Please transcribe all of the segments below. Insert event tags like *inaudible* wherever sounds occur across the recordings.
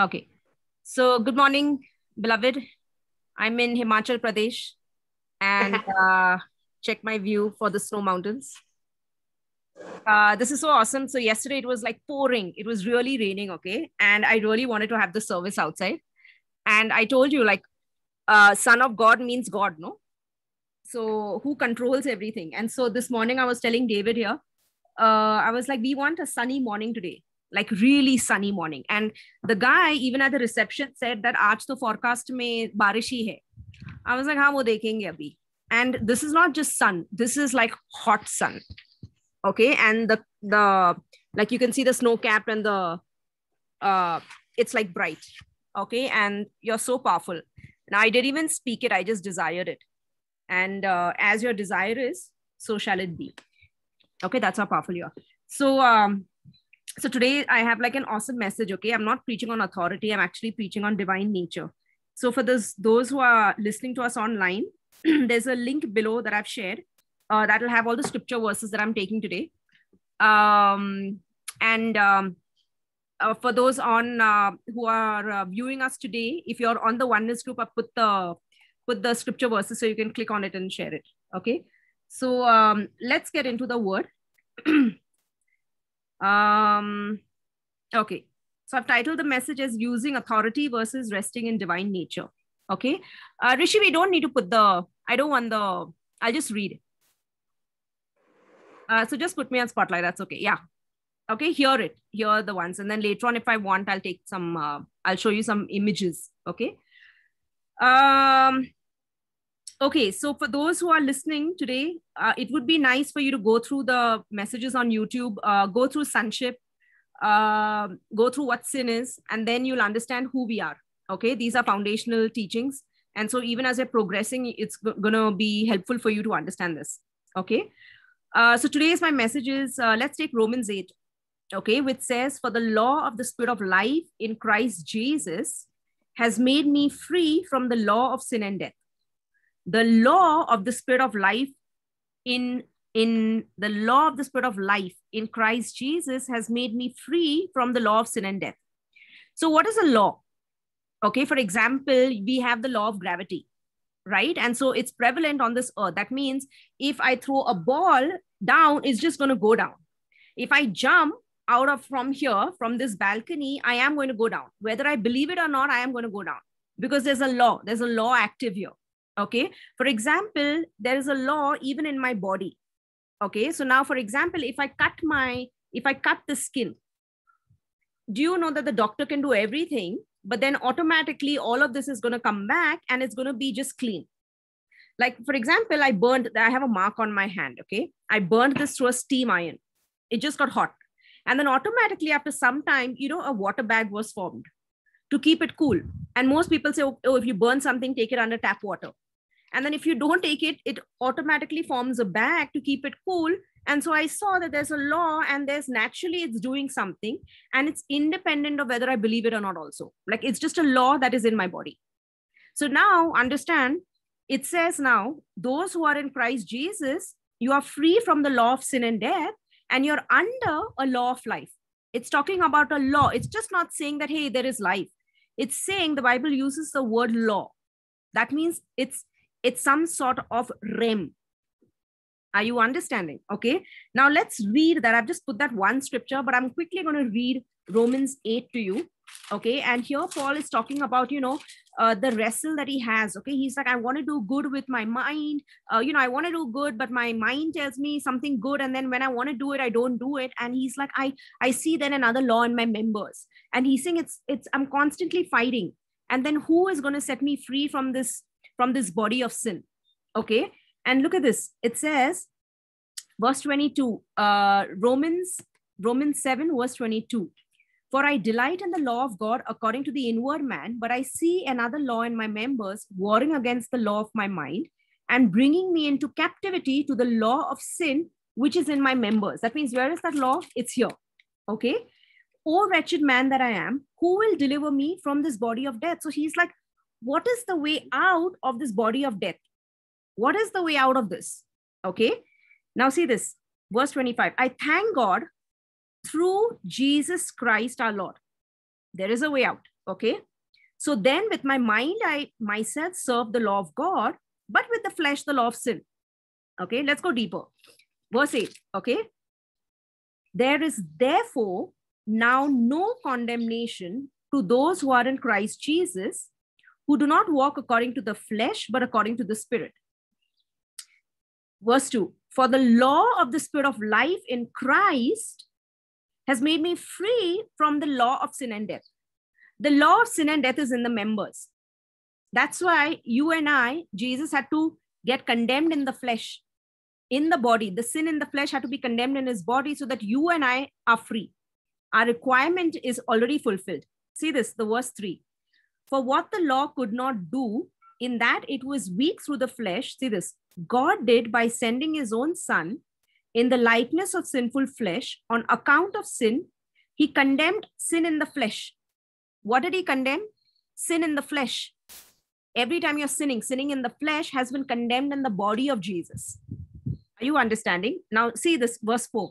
Okay. So, good morning, beloved. I'm in Himachal Pradesh and *laughs* uh, check my view for the snow mountains. Uh, this is so awesome. So, yesterday it was like pouring, it was really raining. Okay. And I really wanted to have the service outside. And I told you, like, uh, Son of God means God, no? So, who controls everything? And so, this morning I was telling David here, uh, I was like, we want a sunny morning today like really sunny morning. And the guy even at the reception said that aaj to forecast mein barish hi hai. I was like ha wo dekhenge abhi. And this is not just sun. This is like hot sun. Okay? And the the like you can see the snow cap and the uh it's like bright. Okay? And you're so powerful. Now i didn't even speak it. I just desired it. And uh, as your desire is so shall it be. Okay? That's how powerful you are. So um so today i have like an awesome message okay? I'm not preaching on authority i'm actually preaching on divine nature. So for those those who are listening to us online *clears throat* there's a link below that i've shared uh, that will have all the scripture verses that i'm taking today. Um, and um, uh, for those on uh, who are uh, viewing us today if you're on the oneness group i put the put the scripture verses so you can click on it and share it okay? So um, let's get into the word *clears throat* Um, okay. So I've titled the message as using authority versus resting in divine nature. Okay. Uh, Rishi, we don't need to put the, I don't want the, I'll just read. Uh, so just put me on spotlight. That's okay. Yeah. Okay. Hear it. Hear the ones. And then later on, if I want, I'll take some, uh, I'll show you some images. Okay. Um, okay so for those who are listening today uh, it would be nice for you to go through the messages on youtube uh, go through sonship uh, go through what sin is and then you'll understand who we are okay? These are foundational teachings. And so even as we're progressing it's going to be helpful for you to understand this okay? Uh, so today's my message is uh, let's take romans 8 okay? Which says for the law of the spirit of life in christ jesus has made me free from the law of sin and death the law of the spirit of life in in the law of the spirit of life in christ jesus has made me free from the law of sin and death. So what is a law? Okay for example we have the law of gravity right? And so it's prevalent on this earth. That means if i throw a ball down it's just going to go down. If i jump out of from here from this balcony i am going to go down. Whether i believe it or not i am going to go down because there's a law. There's a law active here okay? For example there is a law even in my body. Okay? So now for example if i cut my if i cut the skin do you know that the doctor can do everything but then automatically all of this is going to come back and it's going to be just clean? Like for example i burned i have a mark on my hand okay? I burned this through a steam iron. It just got hot. And then automatically after some time you know a water bag was formed to keep it cool. And most people say, oh, if you burn something, take it under tap water. And then if you don't take it, it automatically forms a bag to keep it cool. And so I saw that there's a law and there's naturally it's doing something and it's independent of whether I believe it or not, also. Like it's just a law that is in my body. So now understand it says now, those who are in Christ Jesus, you are free from the law of sin and death and you're under a law of life. It's talking about a law. It's just not saying that, hey, there is life it's saying the bible uses the word law that means it's it's some sort of rem. Are you understanding? Okay. Now let's read that. I've just put that one scripture but i'm quickly going to read romans 8 to you. Okay. And here paul is talking about you know uh, the wrestle that he has. Okay. He's like i want to do good with my mind. Uh, you know i want to do good but my mind tells me something good. And then when i want to do it i don't do it. And he's like i i see then another law in my members. And he's saying it's it's i'm constantly fighting. And then who is going to set me free from this from this body of sin okay and look at this it says verse 22 uh romans romans 7 verse 22 for I delight in the law of God according to the inward man, but I see another law in my members warring against the law of my mind and bringing me into captivity to the law of sin, which is in my members. That means, where is that law? It's here. Okay. O wretched man that I am, who will deliver me from this body of death? So he's like, what is the way out of this body of death? What is the way out of this? Okay. Now see this, verse 25. I thank God through Jesus Christ our Lord. There is a way out. Okay. So then with my mind, I myself serve the law of God, but with the flesh, the law of sin. Okay. Let's go deeper. Verse 8. Okay. There is therefore now no condemnation to those who are in Christ Jesus, who do not walk according to the flesh, but according to the Spirit. Verse 2 For the law of the Spirit of life in Christ has made me free from the law of sin and death. The law of sin and death is in the members. That's why you and I, Jesus had to get condemned in the flesh, in the body. The sin in the flesh had to be condemned in his body so that you and I are free. Our requirement is already fulfilled. See this, the verse 3. For what the law could not do, in that it was weak through the flesh, see this, God did by sending his own son in the likeness of sinful flesh on account of sin. He condemned sin in the flesh. What did he condemn? Sin in the flesh. Every time you're sinning, sinning in the flesh has been condemned in the body of Jesus. Are you understanding? Now, see this verse 4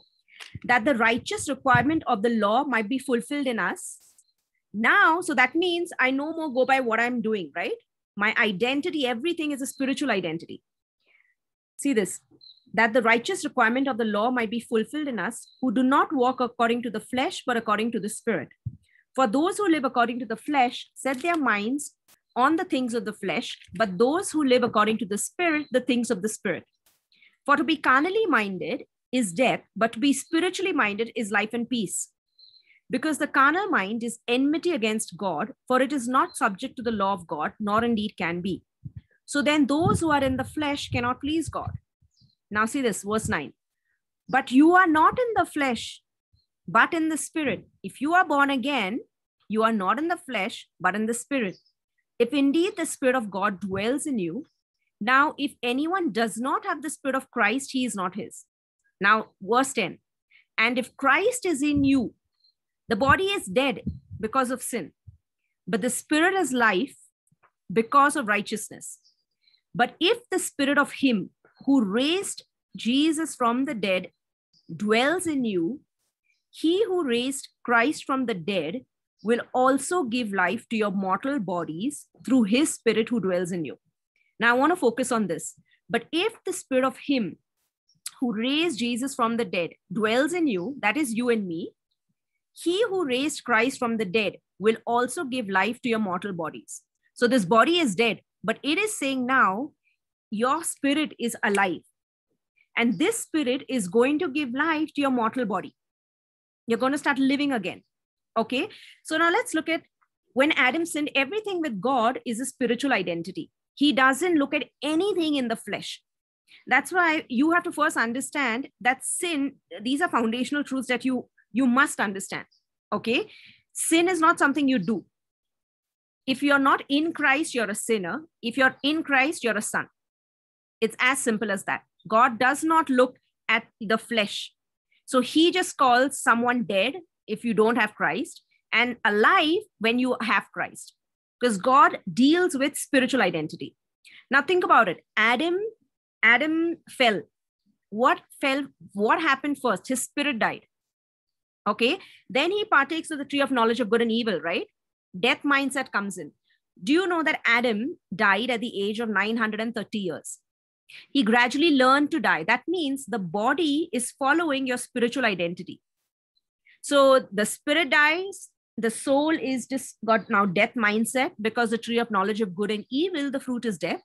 that the righteous requirement of the law might be fulfilled in us. Now, so that means I no more go by what I'm doing, right? My identity, everything is a spiritual identity. See this that the righteous requirement of the law might be fulfilled in us who do not walk according to the flesh, but according to the Spirit. For those who live according to the flesh set their minds on the things of the flesh, but those who live according to the Spirit, the things of the Spirit. For to be carnally minded is death, but to be spiritually minded is life and peace. Because the carnal mind is enmity against God, for it is not subject to the law of God, nor indeed can be. So then those who are in the flesh cannot please God. Now see this, verse 9. But you are not in the flesh, but in the spirit. If you are born again, you are not in the flesh, but in the spirit. If indeed the spirit of God dwells in you, now if anyone does not have the spirit of Christ, he is not his. Now, verse 10. And if Christ is in you, the body is dead because of sin, but the spirit is life because of righteousness. But if the spirit of him who raised Jesus from the dead dwells in you, he who raised Christ from the dead will also give life to your mortal bodies through his spirit who dwells in you. Now, I want to focus on this. But if the spirit of him who raised Jesus from the dead dwells in you, that is you and me, he who raised Christ from the dead will also give life to your mortal bodies. So this body is dead, but it is saying now your spirit is alive. And this spirit is going to give life to your mortal body. You're going to start living again. Okay. So now let's look at when Adam sinned, everything with God is a spiritual identity. He doesn't look at anything in the flesh. That's why you have to first understand that sin, these are foundational truths that you you must understand. Okay. Sin is not something you do. If you're not in Christ, you're a sinner. If you're in Christ, you're a son. It's as simple as that. God does not look at the flesh. So he just calls someone dead if you don't have Christ and alive when you have Christ. Because God deals with spiritual identity. Now think about it. Adam, Adam fell. What fell? What happened first? His spirit died. Okay. Then he partakes of the tree of knowledge of good and evil, right? Death mindset comes in. Do you know that Adam died at the age of 930 years? He gradually learned to die. That means the body is following your spiritual identity. So the spirit dies, the soul is just got now death mindset because the tree of knowledge of good and evil, the fruit is death.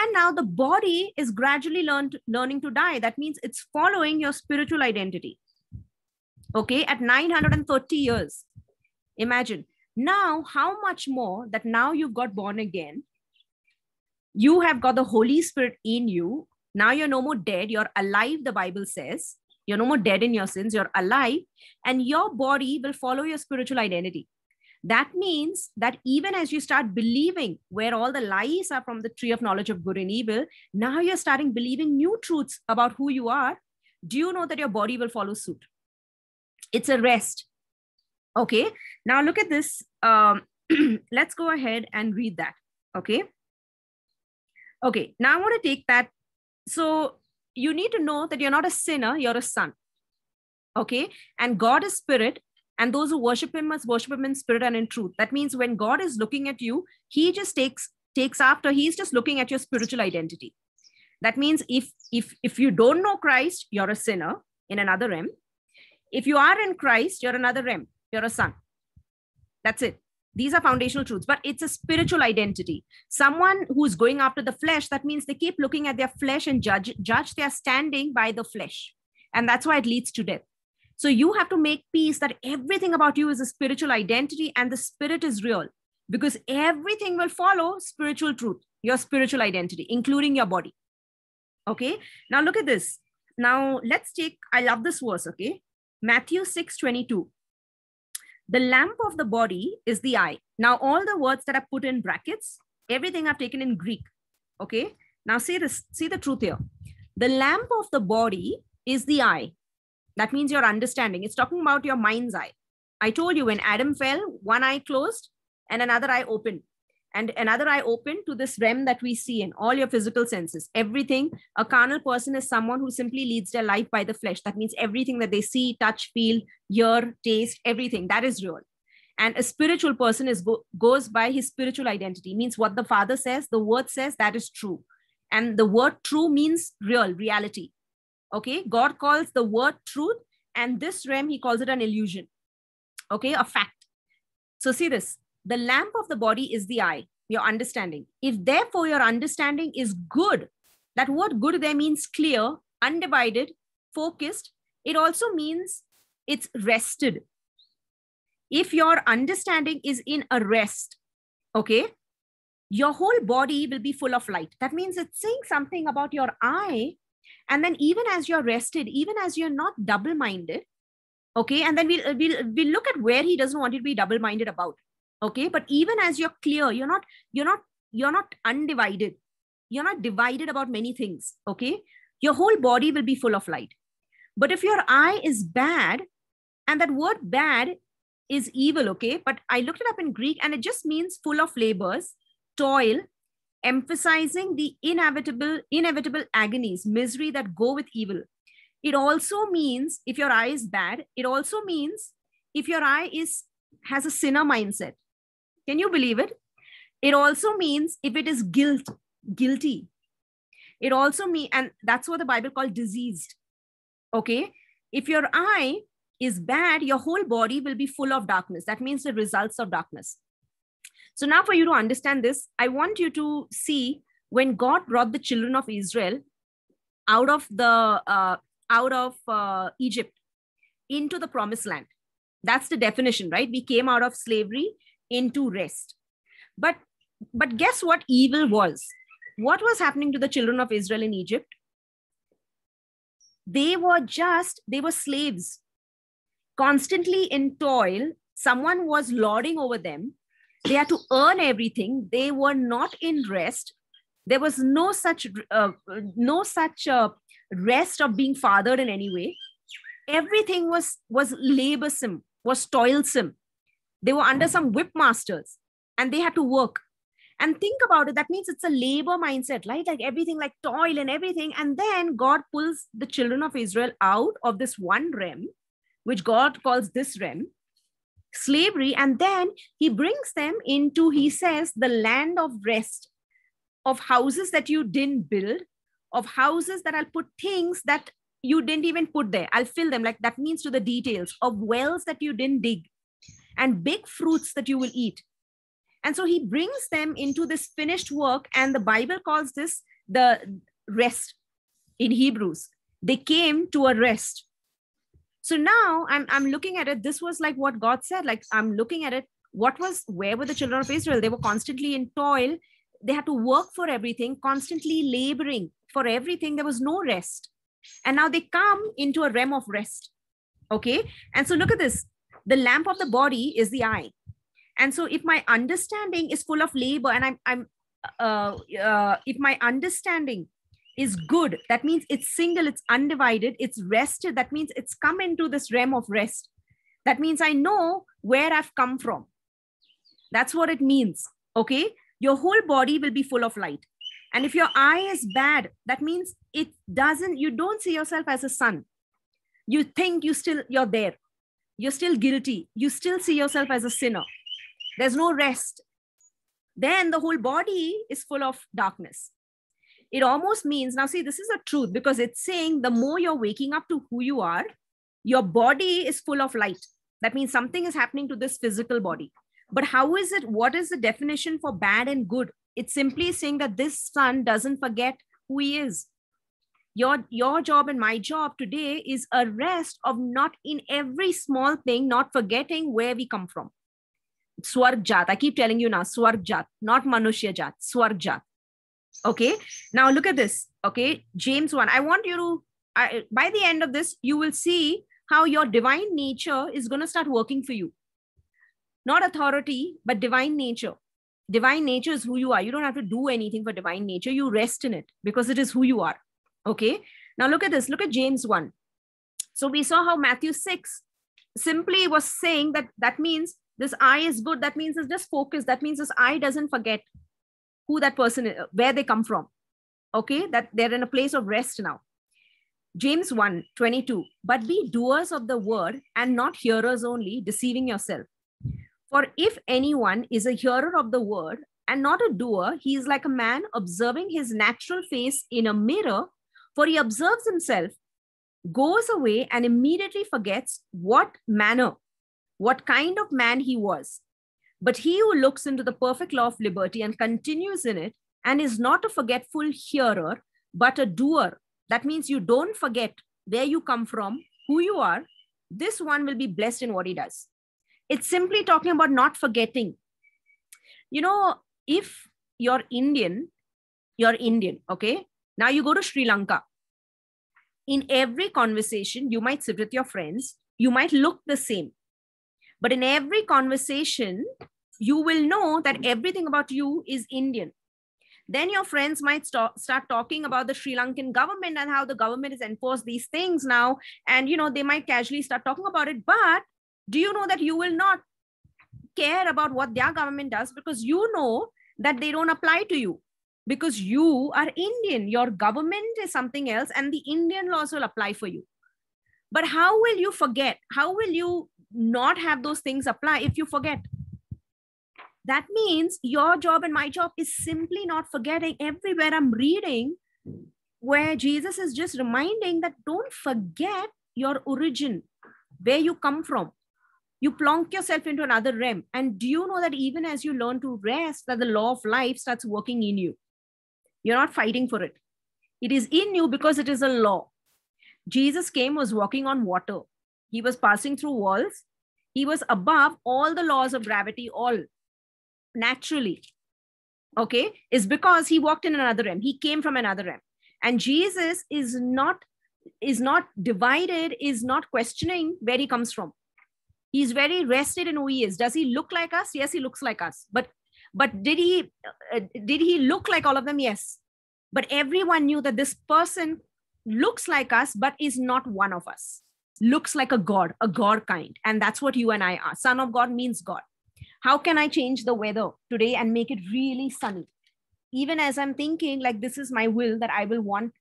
And now the body is gradually learned, learning to die. That means it's following your spiritual identity. Okay, at 930 years. Imagine now how much more that now you've got born again you have got the Holy Spirit in you. Now you're no more dead, you're alive, the Bible says. You're no more dead in your sins, you're alive, and your body will follow your spiritual identity. That means that even as you start believing where all the lies are from the tree of knowledge of good and evil, now you're starting believing new truths about who you are. Do you know that your body will follow suit? It's a rest. Okay, now look at this. Um, *clears throat* let's go ahead and read that. Okay. Okay, now I want to take that. So you need to know that you're not a sinner, you're a son. Okay, and God is spirit. And those who worship him must worship him in spirit and in truth. That means when God is looking at you, he just takes takes after, he's just looking at your spiritual identity. That means if if if you don't know Christ, you're a sinner in another realm. If you are in Christ, you're another rem, You're a son. That's it. These are foundational truths, but it's a spiritual identity. Someone who's going after the flesh, that means they keep looking at their flesh and judge, judge they are standing by the flesh. And that's why it leads to death. So you have to make peace that everything about you is a spiritual identity and the spirit is real because everything will follow spiritual truth, your spiritual identity, including your body. Okay. Now look at this. Now let's take, I love this verse. Okay. Matthew 6 22. The lamp of the body is the eye. Now, all the words that I put in brackets, everything I've taken in Greek. Okay. Now, see this, see the truth here. The lamp of the body is the eye. That means your understanding. It's talking about your mind's eye. I told you when Adam fell, one eye closed and another eye opened and another eye open to this REM that we see in all your physical senses. Everything a carnal person is someone who simply leads their life by the flesh. That means everything that they see touch feel hear taste everything that is real. And a spiritual person is go, goes by his spiritual identity. Means what the father says the word says that is true. And the word true means real reality. Okay? God calls the word truth and this REM, he calls it an illusion. Okay? A fact. So see this the lamp of the body is the eye, your understanding. If therefore your understanding is good, that word good there means clear, undivided, focused. It also means it's rested. If your understanding is in a rest, okay, your whole body will be full of light. That means it's saying something about your eye. And then even as you're rested, even as you're not double-minded, okay, and then we'll, we'll, we'll look at where he doesn't want you to be double-minded about okay? But even as you're clear you're not you're not you're not undivided. You're not divided about many things okay? Your whole body will be full of light. But if your eye is bad and that word bad is evil okay? But i looked it up in greek and it just means full of labors toil emphasizing the inevitable inevitable agonies misery that go with evil. It also means if your eye is bad it also means if your eye is has a sinner mindset can you believe it? It also means if it is guilt, guilty. It also means, and that's what the Bible called diseased. Okay. If your eye is bad, your whole body will be full of darkness. That means the results of darkness. So now for you to understand this, I want you to see when God brought the children of Israel out of the uh, out of uh, Egypt into the promised land. That's the definition, right? We came out of slavery into rest. But but guess what evil was? What was happening to the children of Israel in Egypt? They were just, they were slaves, constantly in toil. Someone was lording over them. They had to earn everything. They were not in rest. There was no such, uh, no such uh, rest of being fathered in any way. Everything was was laborsome, was toilsome they were under hmm. some whip masters and they had to work. And think about it, that means it's a labor mindset, right? Like everything, like toil and everything. And then God pulls the children of Israel out of this one realm, which God calls this realm, slavery. And then he brings them into, he says, the land of rest, of houses that you didn't build, of houses that I'll put things that you didn't even put there. I'll fill them. Like that means to the details of wells that you didn't dig and big fruits that you will eat. And so he brings them into this finished work, and the Bible calls this the rest in Hebrews. They came to a rest. So now I'm, I'm looking at it. This was like what God said. Like I'm looking at it. What was, where were the children of Israel? They were constantly in toil. They had to work for everything, constantly laboring for everything. There was no rest. And now they come into a realm of rest. Okay. And so look at this the lamp of the body is the eye. And so if my understanding is full of labor and i'm i'm uh, uh, if my understanding is good that means it's single it's undivided it's rested that means it's come into this realm of rest. That means i know where i've come from. That's what it means okay? Your whole body will be full of light. And if your eye is bad that means it doesn't you don't see yourself as a son. you think you still you're there you're still guilty. You still see yourself as a sinner. There's no rest. Then the whole body is full of darkness. It almost means, now see, this is a truth because it's saying the more you're waking up to who you are, your body is full of light. That means something is happening to this physical body. But how is it? What is the definition for bad and good? It's simply saying that this son doesn't forget who he is your your job and my job today is a rest of not in every small thing not forgetting where we come from. Swarg jat. I keep telling you now swarg jat not manushya jat swarg jat. Okay? Now look at this. Okay? James 1 i want you to I, by the end of this you will see how your divine nature is going to start working for you. Not authority but divine nature. Divine nature is who you are. You don't have to do anything for divine nature. You rest in it because it is who you are Okay. Now look at this. Look at James 1. So we saw how Matthew 6 simply was saying that that means this eye is good. That means it's just focus. That means this eye doesn't forget who that person is, where they come from. Okay. That they're in a place of rest now. James 1 22. But be doers of the word and not hearers only, deceiving yourself. For if anyone is a hearer of the word and not a doer, he is like a man observing his natural face in a mirror for he observes himself, goes away, and immediately forgets what manner, what kind of man he was. But he who looks into the perfect law of liberty and continues in it, and is not a forgetful hearer, but a doer, that means you don't forget where you come from, who you are, this one will be blessed in what he does. It's simply talking about not forgetting. You know, if you're Indian, you're Indian, okay? Now you go to Sri Lanka. In every conversation, you might sit with your friends, you might look the same. But in every conversation, you will know that everything about you is Indian. Then your friends might start, start talking about the Sri Lankan government and how the government has enforced these things now. And, you know, they might casually start talking about it. But do you know that you will not care about what their government does because you know that they don't apply to you? Because you are Indian. Your government is something else, and the Indian laws will apply for you. But how will you forget? How will you not have those things apply if you forget? That means your job and my job is simply not forgetting. Everywhere I'm reading, where Jesus is just reminding that don't forget your origin, where you come from. You plonk yourself into another realm. And do you know that even as you learn to rest, that the law of life starts working in you? You're not fighting for it. It is in you because it is a law. Jesus came, was walking on water. He was passing through walls. He was above all the laws of gravity, all naturally. Okay, is because he walked in another realm. He came from another realm. And Jesus is not is not divided, is not questioning where he comes from. He's very rested in who he is. Does he look like us? Yes, he looks like us. But but did he uh, did he look like all of them? Yes. But everyone knew that this person looks like us but is not one of us. Looks like a god a god kind. And that's what you and i are. Son of god means god. How can i change the weather today and make it really sunny? Even as i'm thinking like this is my will that i will want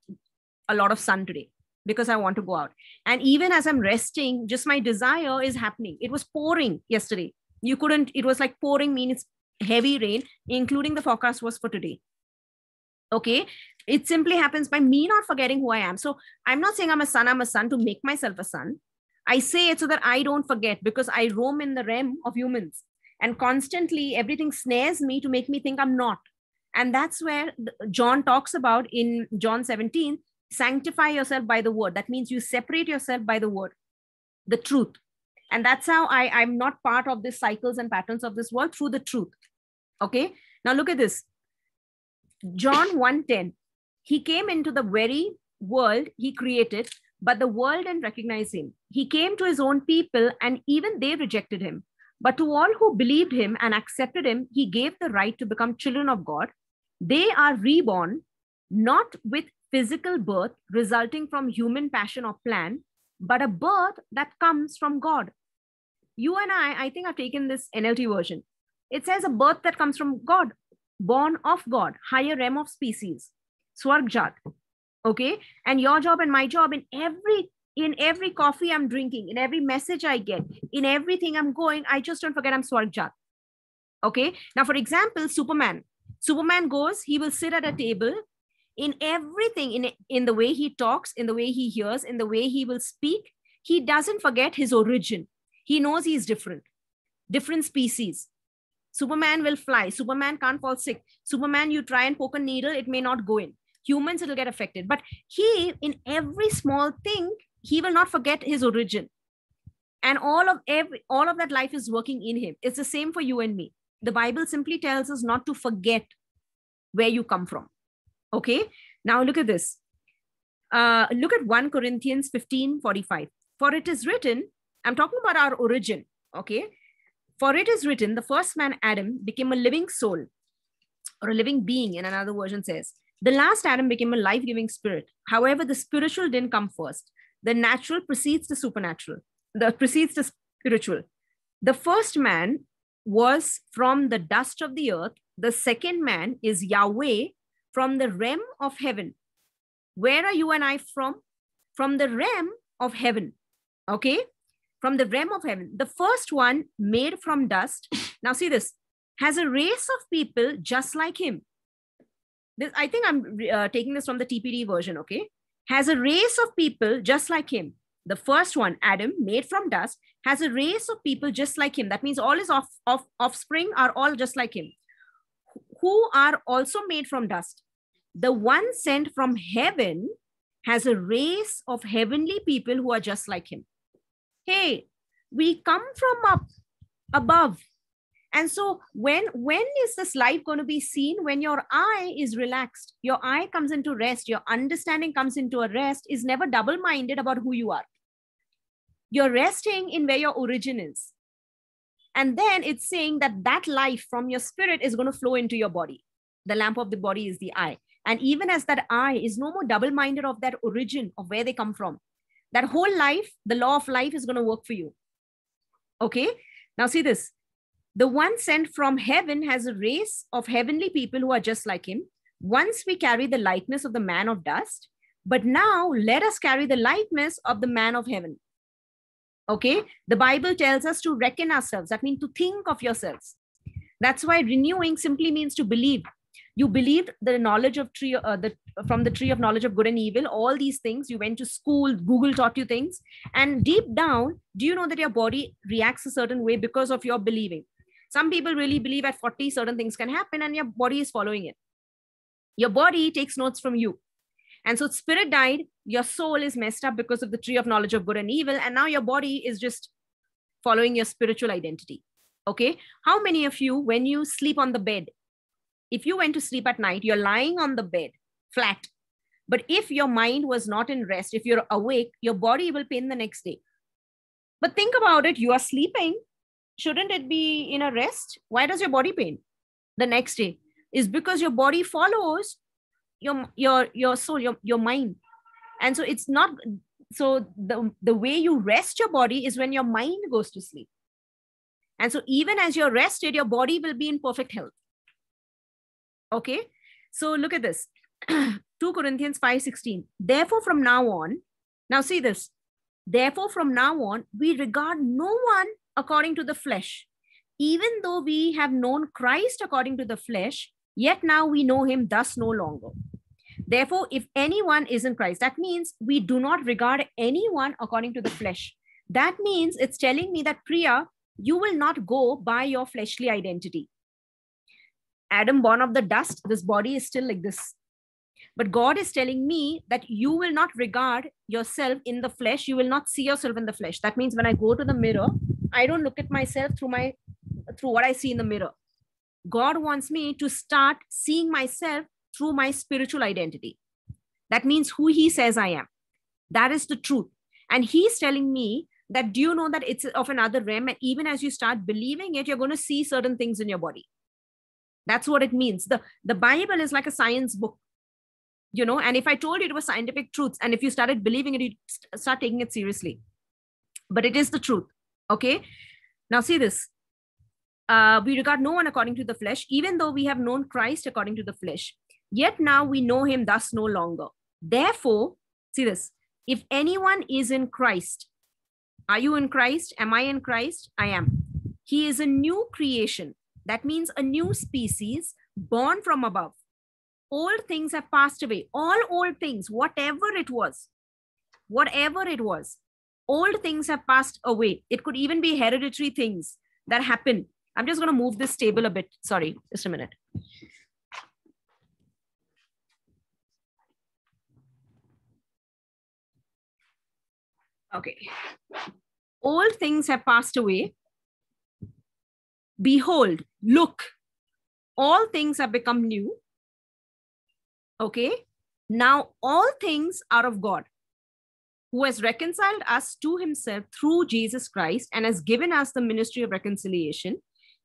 a lot of sun today because i want to go out. And even as i'm resting just my desire is happening. It was pouring yesterday. You couldn't it was like pouring means heavy rain, including the forecast was for today. Okay. It simply happens by me not forgetting who I am. So I'm not saying I'm a son, I'm a son to make myself a son. I say it so that I don't forget because I roam in the realm of humans and constantly everything snares me to make me think I'm not. And that's where John talks about in John 17 sanctify yourself by the word. That means you separate yourself by the word, the truth. And that's how I, I'm not part of the cycles and patterns of this world through the truth. Okay. Now look at this. John 1:10. He came into the very world he created, but the world didn't recognize him. He came to his own people, and even they rejected him. But to all who believed him and accepted him, he gave the right to become children of God. They are reborn, not with physical birth resulting from human passion or plan, but a birth that comes from God. You and I, I think I've taken this NLT version. It says a birth that comes from God, born of God, higher realm of species, Swargjat. Okay. And your job and my job in every in every coffee I'm drinking, in every message I get, in everything I'm going, I just don't forget I'm Swargjat. Okay. Now, for example, Superman. Superman goes, he will sit at a table in everything, in, in the way he talks, in the way he hears, in the way he will speak. He doesn't forget his origin. He knows he's different, different species. Superman will fly. Superman can't fall sick. Superman, you try and poke a needle, it may not go in. Humans, it'll get affected. But he, in every small thing, he will not forget his origin. And all of every all of that life is working in him. It's the same for you and me. The Bible simply tells us not to forget where you come from. Okay. Now look at this. Uh, look at 1 Corinthians 15 45. For it is written, I'm talking about our origin. Okay. For it is written, the first man, Adam, became a living soul or a living being, in another version says. The last Adam became a life giving spirit. However, the spiritual didn't come first. The natural precedes the supernatural, the precedes the spiritual. The first man was from the dust of the earth. The second man is Yahweh from the realm of heaven. Where are you and I from? From the realm of heaven. Okay from the realm of heaven. The first one made from dust. *laughs* Now, see this has a race of people just like him. This, I think I'm uh, taking this from the TPT version, okay? Has a race of people just like him. The first one, Adam, made from dust, has a race of people just like him. That means all his off, off, offspring are all just like him, who are also made from dust. The one sent from heaven has a race of heavenly people who are just like him hey we come from up above. And so when when is this life going to be seen? When your eye is relaxed your eye comes into rest your understanding comes into a rest is never double minded about who you are. You're resting in where your origin is. And then it's saying that that life from your spirit is going to flow into your body. The lamp of the body is the eye. And even as that eye is no more double minded of that origin of where they come from that whole life, the law of life is going to work for you. Okay. Now, see this the one sent from heaven has a race of heavenly people who are just like him. Once we carry the likeness of the man of dust, but now let us carry the likeness of the man of heaven. Okay. The Bible tells us to reckon ourselves. That means to think of yourselves. That's why renewing simply means to believe you believed the knowledge of tree uh, the from the tree of knowledge of good and evil all these things you went to school google taught you things and deep down do you know that your body reacts a certain way because of your believing? Some people really believe at 40 certain things can happen and your body is following it. Your body takes notes from you. And so spirit died your soul is messed up because of the tree of knowledge of good and evil and now your body is just following your spiritual identity. Okay? How many of you when you sleep on the bed if you went to sleep at night, you're lying on the bed flat. But if your mind was not in rest, if you're awake, your body will pain the next day. But think about it you are sleeping. Shouldn't it be in a rest? Why does your body pain the next day? Is because your body follows your your your soul, your, your mind. And so it's not so the, the way you rest your body is when your mind goes to sleep. And so even as you're rested, your body will be in perfect health. Okay. So look at this. *clears throat* 2 Corinthians 5:16. Therefore, from now on, now see this. Therefore, from now on, we regard no one according to the flesh. Even though we have known Christ according to the flesh, yet now we know him thus no longer. Therefore, if anyone is in Christ, that means we do not regard anyone according to the flesh. That means it's telling me that Priya, you will not go by your fleshly identity. Adam born of the dust, this body is still like this. But God is telling me that you will not regard yourself in the flesh. You will not see yourself in the flesh. That means when I go to the mirror, I don't look at myself through my through what I see in the mirror. God wants me to start seeing myself through my spiritual identity. That means who He says I am. That is the truth. And He's telling me that do you know that it's of another realm? And even as you start believing it, you're going to see certain things in your body. That's what it means. The, the Bible is like a science book, you know, and if I told you it was scientific truths, and if you started believing it, you start taking it seriously. But it is the truth. Okay. Now, see this. Uh, we regard no one according to the flesh, even though we have known Christ according to the flesh. Yet now we know him thus no longer. Therefore, see this. if anyone is in Christ, are you in Christ? Am I in Christ? I am. He is a new creation. That means a new species born from above. Old things have passed away. All old things, whatever it was, whatever it was, old things have passed away. It could even be hereditary things that happen. I'm just going to move this table a bit. Sorry, just a minute. Okay. Old things have passed away. Behold, look, all things have become new. Okay. Now all things are of God, who has reconciled us to himself through Jesus Christ and has given us the ministry of reconciliation.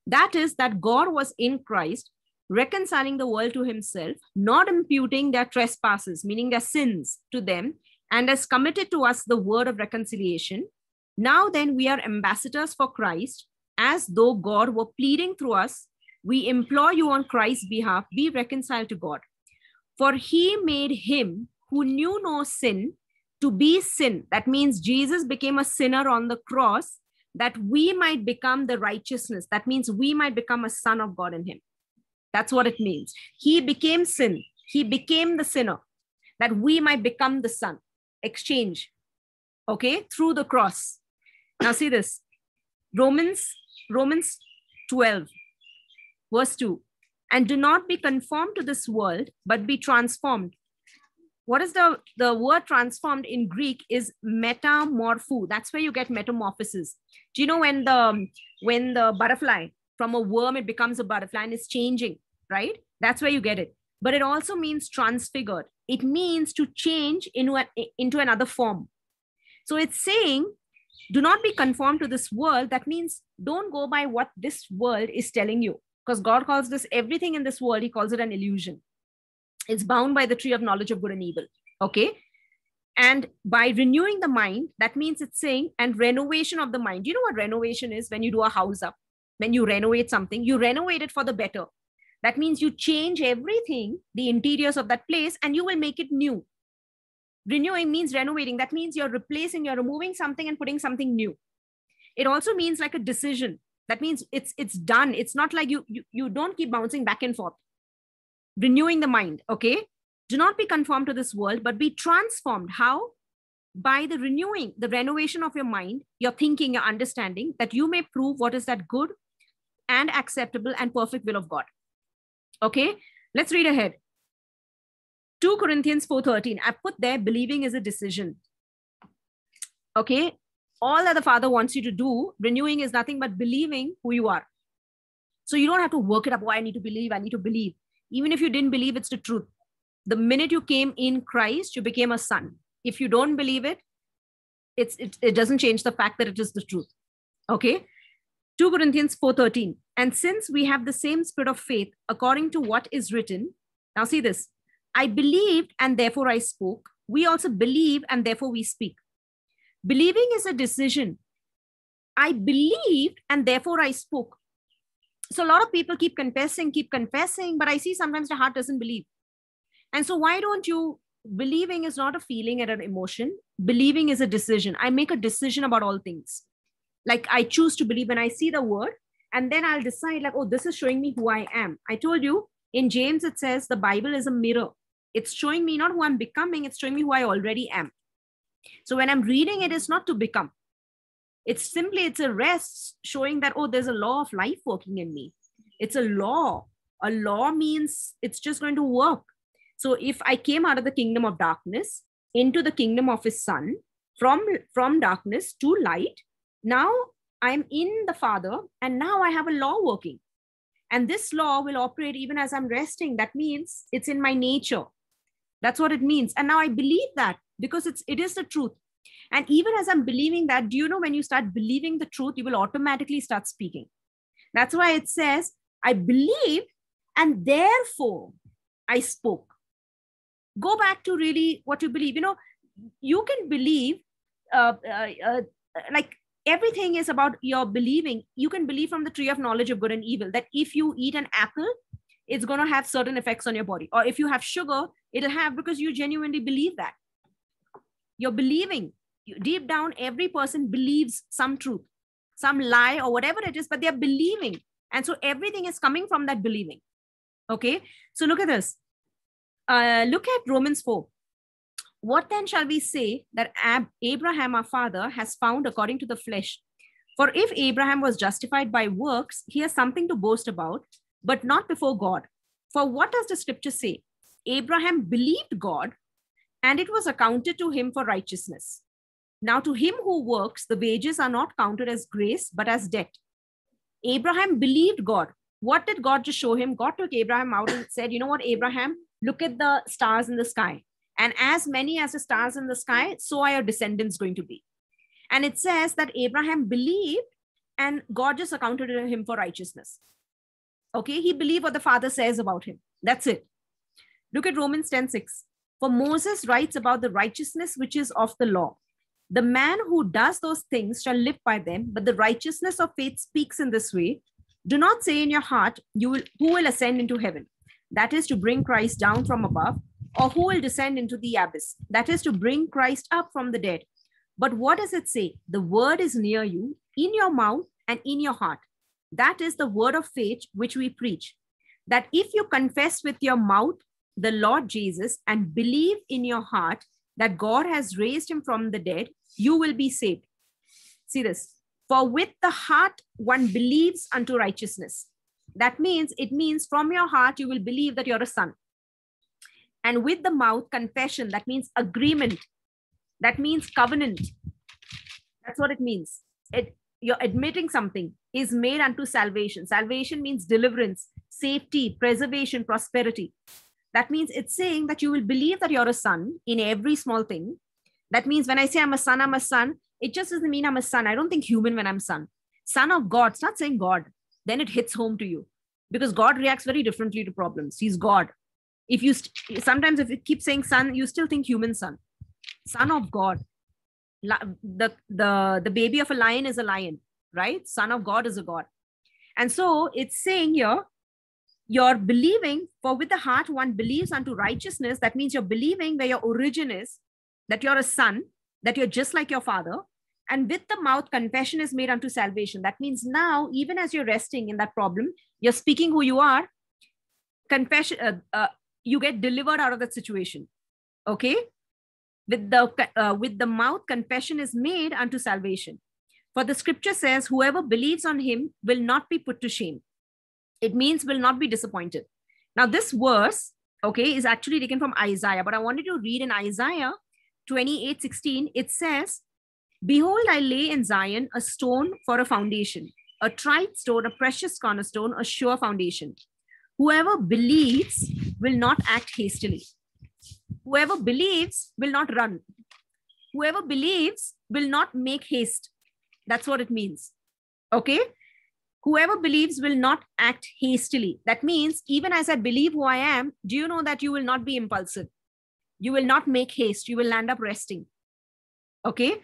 That is, that God was in Christ, reconciling the world to himself, not imputing their trespasses, meaning their sins, to them, and has committed to us the word of reconciliation. Now then, we are ambassadors for Christ, as though God were pleading through us. We implore you on Christ's behalf, be reconciled to God. For he made him who knew no sin to be sin. That means Jesus became a sinner on the cross that we might become the righteousness. That means we might become a son of God in him. That's what it means. He became sin. He became the sinner that we might become the son exchange, okay, through the cross. Now see this, Romans, Romans 12, verse 2. And do not be conformed to this world, but be transformed. What is the, the word transformed in Greek is metamorpho. That's where you get metamorphosis. Do you know when the when the butterfly from a worm it becomes a butterfly and is changing, right? That's where you get it. But it also means transfigured it means to change into, a, into another form. So it's saying, do not be conformed to this world. That means don't go by what this world is telling you. Because God calls this everything in this world, He calls it an illusion. It's bound by the tree of knowledge of good and evil. Okay. And by renewing the mind, that means it's saying, and renovation of the mind. You know what renovation is when you do a house up? When you renovate something, you renovate it for the better. That means you change everything, the interiors of that place, and you will make it new. Renewing means renovating. That means you're replacing, you're removing something and putting something new. It also means like a decision. That means it's it's done. It's not like you you, you don't keep bouncing back and forth. Renewing the mind, okay? Do not be conformed to this world, but be transformed. How? By the renewing, the renovation of your mind, your thinking, your understanding, that you may prove what is that good and acceptable and perfect will of God. Okay, let's read ahead. 2 Corinthians 4.13. I put there believing is a decision. Okay, all that the Father wants you to do, renewing is nothing but believing who you are. So you don't have to work it up. Oh, I need to believe, I need to believe. Even if you didn't believe, it's the truth. The minute you came in Christ, you became a son. If you don't believe it, it's it, it doesn't change the fact that it is the truth. Okay. 2 Corinthians 4:13. And since we have the same spirit of faith according to what is written, now see this. I believed and therefore I spoke. We also believe and therefore we speak. Believing is a decision. I believed and therefore I spoke. So a lot of people keep confessing, keep confessing, but I see sometimes the heart doesn't believe. And so why don't you believing is not a feeling and an emotion. Believing is a decision. I make a decision about all things like i choose to believe when i see the word and then i'll decide like oh this is showing me who i am i told you in james it says the bible is a mirror it's showing me not who i'm becoming it's showing me who i already am so when i'm reading it it's not to become it's simply it's a rest showing that oh there's a law of life working in me it's a law a law means it's just going to work so if i came out of the kingdom of darkness into the kingdom of his son from from darkness to light now I'm in the Father, and now I have a law working. And this law will operate even as I'm resting. That means it's in my nature. That's what it means. And now I believe that because it's it is the truth. And even as I'm believing that, do you know when you start believing the truth, you will automatically start speaking. That's why it says, I believe and therefore I spoke. Go back to really what you believe. You know, you can believe uh, uh, uh, like everything is about your believing you can believe from the tree of knowledge of good and evil that if you eat an apple it's going to have certain effects on your body. Or if you have sugar it'll have because you genuinely believe that. You're believing. Deep down every person believes some truth some lie or whatever it is but they're believing. And so everything is coming from that believing. Okay? So look at this. Uh, look at romans 4 what then shall we say that Ab- abraham our father has found according to the flesh? For if abraham was justified by works he has something to boast about but not before god for what does the scripture say abraham believed god and it was accounted to him for righteousness now, to him who works, the wages are not counted as grace, but as debt. Abraham believed God. What did God just show him? God took Abraham out and said, You know what, Abraham, look at the stars in the sky. And as many as the stars in the sky, so are your descendants going to be. And it says that Abraham believed and God just accounted him for righteousness. Okay, he believed what the Father says about him. That's it. Look at Romans 10 6. For Moses writes about the righteousness which is of the law the man who does those things shall live by them, but the righteousness of faith speaks in this way. Do not say in your heart, you will who will ascend into heaven? That is to bring Christ down from above, or who will descend into the abyss? That is to bring Christ up from the dead. But what does it say? The word is near you, in your mouth and in your heart. That is the word of faith which we preach. That if you confess with your mouth the Lord Jesus and believe in your heart that God has raised him from the dead, you will be saved. See this. For with the heart one believes unto righteousness. That means, it means from your heart you will believe that you're a son. And with the mouth, confession, that means agreement. That means covenant. That's what it means. It, you're admitting something is made unto salvation. Salvation means deliverance, safety, preservation, prosperity. That means it's saying that you will believe that you're a son in every small thing. That means when I say I'm a son, I'm a son, it just doesn't mean I'm a son. I don't think human when I'm son. Son of God, it's not saying God. Then it hits home to you because God reacts very differently to problems. He's God. If you st- sometimes if you keep saying son, you still think human son. Son of God. The, the, the baby of a lion is a lion, right? Son of God is a God. And so it's saying here you're believing, for with the heart one believes unto righteousness. That means you're believing where your origin is, that you're a son, that you're just like your father. And with the mouth, confession is made unto salvation. That means now, even as you're resting in that problem, you're speaking who you are, confession, uh, uh, you get delivered out of that situation. Okay? With the, uh, with the mouth, confession is made unto salvation. For the scripture says, whoever believes on him will not be put to shame it means will not be disappointed. Now, this verse, okay, is actually taken from Isaiah, but I wanted to read in Isaiah 28 16. It says, Behold, I lay in Zion a stone for a foundation, a tried stone, a precious cornerstone, a sure foundation. Whoever believes will not act hastily. Whoever believes will not run. Whoever believes will not make haste. That's what it means. Okay whoever believes will not act hastily. That means, even as I believe who I am, do you know that you will not be impulsive? You will not make haste. You will land up resting. Okay.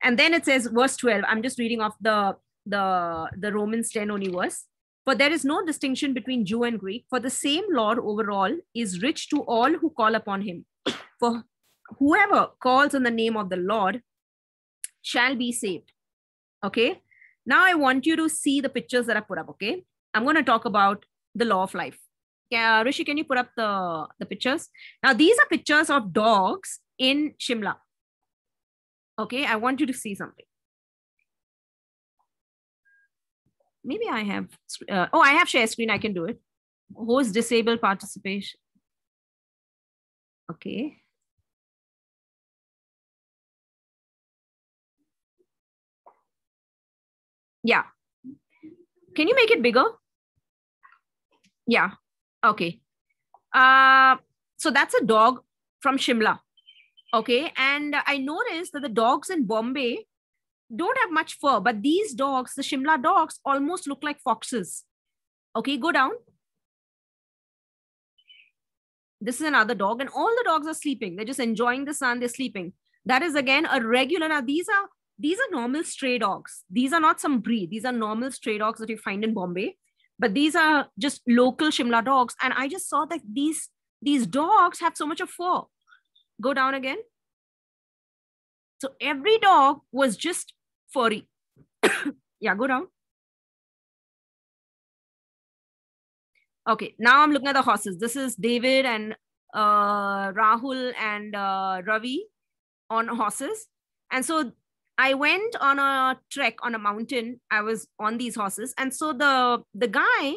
And then it says, verse 12. I'm just reading off the, the, the Romans 10 only verse. For there is no distinction between Jew and Greek, for the same Lord over all is rich to all who call upon him. *coughs* For whoever calls on the name of the Lord shall be saved. Okay. Now I want you to see the pictures that I put up, okay? I'm going to talk about the law of life. Yeah, Rishi, can you put up the, the pictures? Now, these are pictures of dogs in Shimla. Okay, I want you to see something. Maybe I have, uh, oh, I have share screen. I can do it. Host disable participation. Okay. Yeah. Can you make it bigger? Yeah. Okay. Uh, so that's a dog from Shimla. Okay. And I noticed that the dogs in Bombay don't have much fur, but these dogs, the Shimla dogs, almost look like foxes. Okay, go down. This is another dog, and all the dogs are sleeping. They're just enjoying the sun, they're sleeping. That is again a regular. Now, these are these are normal stray dogs. These are not some breed. These are normal stray dogs that you find in Bombay. But these are just local Shimla dogs. And I just saw that these, these dogs have so much of fur. Go down again. So every dog was just furry. *coughs* yeah, go down. Okay, now I'm looking at the horses. This is David and uh, Rahul and uh, Ravi on horses. And so I went on a trek on a mountain. I was on these horses. And so the the guy,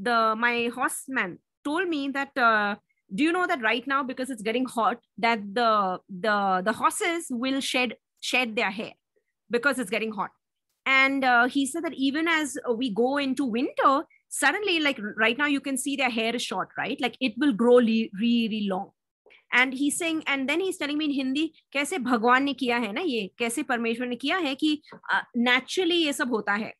the my horseman told me that uh, do you know that right now because it's getting hot that the the the horses will shed shed their hair because it's getting hot. And uh, he said that even as we go into winter suddenly like right now you can see their hair is short right? Like it will grow really really long. And he's saying and then he's telling me in hindi kaise bhagwan ne kiya hai na ye kaise parmeshwar ne kiya hai ki uh, naturally ye sab hota hai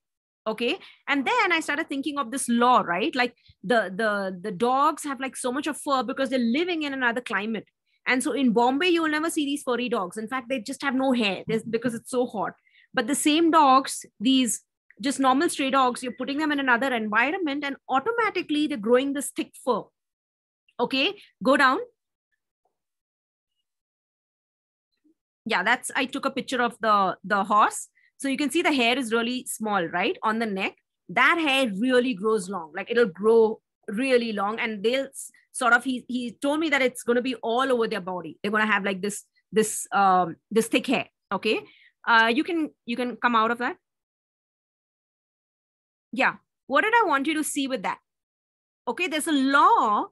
okay? And then i started thinking of this law right? Like the the the dogs have like so much of fur because they're living in another climate and so in bombay you will never see these furry dogs. In fact they just have no hair. Because it's so hot. But the same dogs these just normal stray dogs you're putting them in another environment and automatically they're growing this thick fur. Okay? Go down. Yeah that's i took a picture of the the horse. So you can see the hair is really small, right? On the neck, that hair really grows long. Like it'll grow really long and they'll sort of, he, he told me that it's going to be all over their body. They're going to have like this, this, um, this thick hair. Okay. Uh, you can, you can come out of that. Yeah. What did I want you to see with that? Okay. There's a law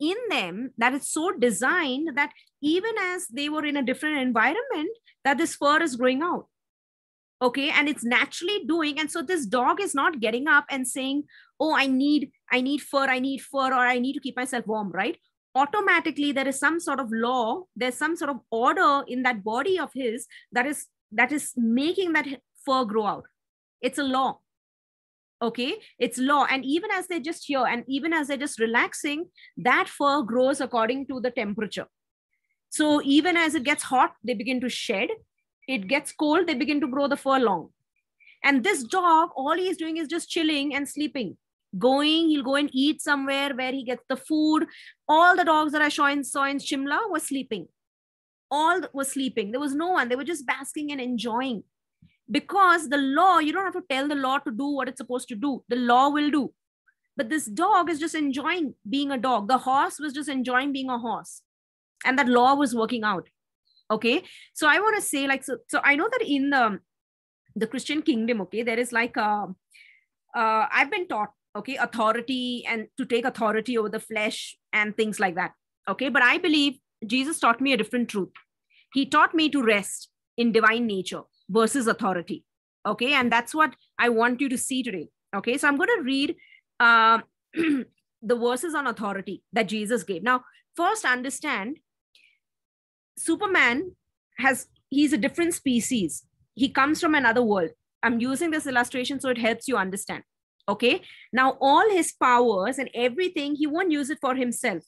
in them that is so designed that even as they were in a different environment, that this fur is growing out okay and it's naturally doing and so this dog is not getting up and saying oh i need i need fur i need fur or i need to keep myself warm right? Automatically there is some sort of law there's some sort of order in that body of his that is that is making that fur grow out. It's a law okay? It's law. And even as they're just here and even as they're just relaxing that fur grows according to the temperature. So even as it gets hot they begin to shed. It gets cold, they begin to grow the fur long. And this dog, all he's doing is just chilling and sleeping. Going, he'll go and eat somewhere where he gets the food. All the dogs that I saw in, saw in Shimla were sleeping. All were sleeping. There was no one. They were just basking and enjoying. Because the law, you don't have to tell the law to do what it's supposed to do. The law will do. But this dog is just enjoying being a dog. The horse was just enjoying being a horse. And that law was working out okay so i want to say like so so i know that in the the christian kingdom okay there is like a um, uh, i've been taught okay authority and to take authority over the flesh and things like that okay but i believe jesus taught me a different truth he taught me to rest in divine nature versus authority okay and that's what i want you to see today okay so i'm going to read uh, *clears throat* the verses on authority that jesus gave now first understand Superman has, he's a different species. He comes from another world. I'm using this illustration so it helps you understand. Okay. Now, all his powers and everything, he won't use it for himself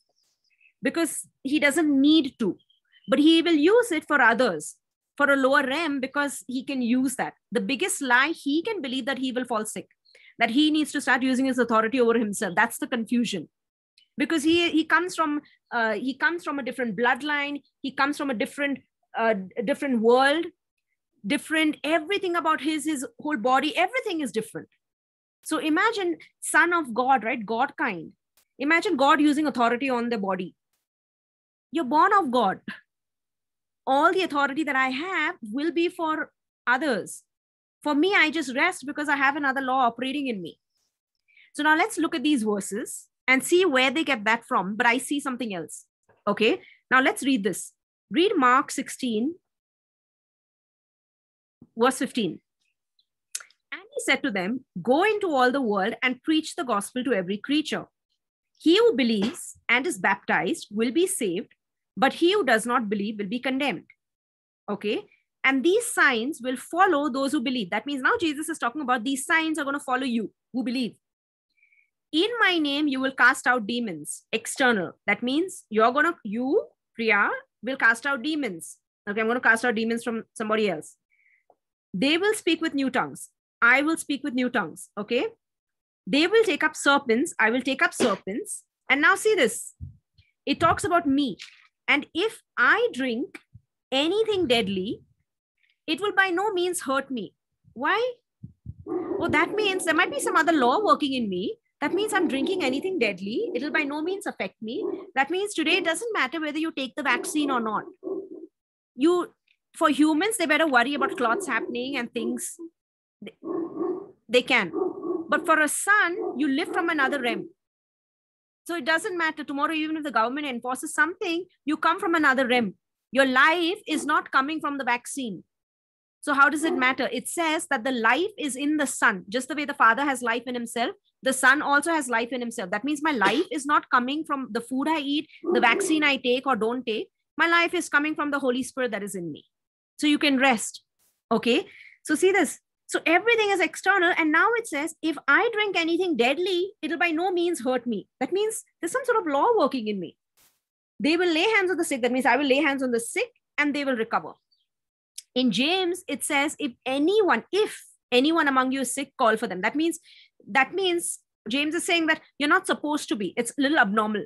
because he doesn't need to, but he will use it for others, for a lower realm, because he can use that. The biggest lie, he can believe that he will fall sick, that he needs to start using his authority over himself. That's the confusion because he he comes from uh, he comes from a different bloodline he comes from a different uh, different world different everything about his his whole body everything is different so imagine son of god right god kind imagine god using authority on the body you're born of god all the authority that i have will be for others for me i just rest because i have another law operating in me so now let's look at these verses and see where they get that from. But I see something else. Okay. Now let's read this. Read Mark 16, verse 15. He said to them, Go into all the world and preach the gospel to every creature. He who believes and is baptized will be saved, but he who does not believe will be condemned. Okay. And these signs will follow those who believe. That means now Jesus is talking about these signs are going to follow you who believe in my name you will cast out demons external that means you're gonna you priya will cast out demons okay i'm gonna cast out demons from somebody else they will speak with new tongues i will speak with new tongues okay they will take up serpents i will take up serpents and now see this it talks about me and if i drink anything deadly it will by no means hurt me. Why? Well, that means there might be some other law working in me. That means I'm drinking anything deadly. It'll by no means affect me. That means today it doesn't matter whether you take the vaccine or not. You, for humans, they better worry about clots happening and things. They, can. But for a son, you live from another realm. So it doesn't matter tomorrow, even if the government enforces something, you come from another realm. Your life is not coming from the vaccine. So, how does it matter? It says that the life is in the Son, just the way the Father has life in himself, the Son also has life in himself. That means my life is not coming from the food I eat, the vaccine I take or don't take. My life is coming from the Holy Spirit that is in me. So, you can rest. Okay. So, see this. So, everything is external. And now it says, if I drink anything deadly, it'll by no means hurt me. That means there's some sort of law working in me. They will lay hands on the sick. That means I will lay hands on the sick and they will recover. In James, it says, if anyone, if anyone among you is sick, call for them. That means, that means James is saying that you're not supposed to be. It's a little abnormal.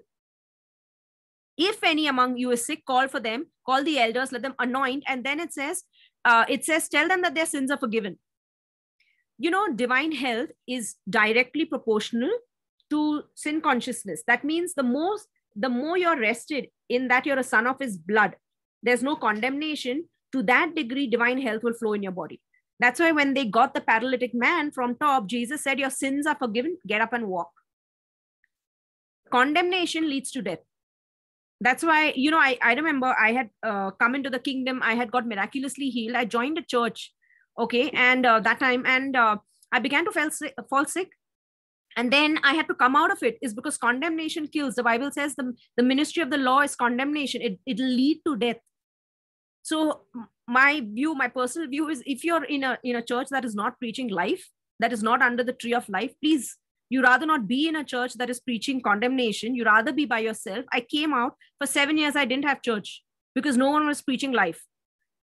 If any among you is sick, call for them, call the elders, let them anoint. And then it says, uh, it says, tell them that their sins are forgiven. You know, divine health is directly proportional to sin consciousness. That means the most, the more you're rested in that you're a son of his blood, there's no condemnation to that degree, divine health will flow in your body. That's why when they got the paralytic man from top, Jesus said, Your sins are forgiven, get up and walk. Condemnation leads to death. That's why, you know, I, I remember I had uh, come into the kingdom, I had got miraculously healed. I joined a church, okay, and uh, that time, and uh, I began to fall sick, fall sick. And then I had to come out of it, is because condemnation kills. The Bible says the, the ministry of the law is condemnation, it, it'll lead to death. So my view my personal view is if you're in a in a church that is not preaching life that is not under the tree of life please you rather not be in a church that is preaching condemnation. You rather be by yourself. I came out. For 7 years i didn't have church because no one was preaching life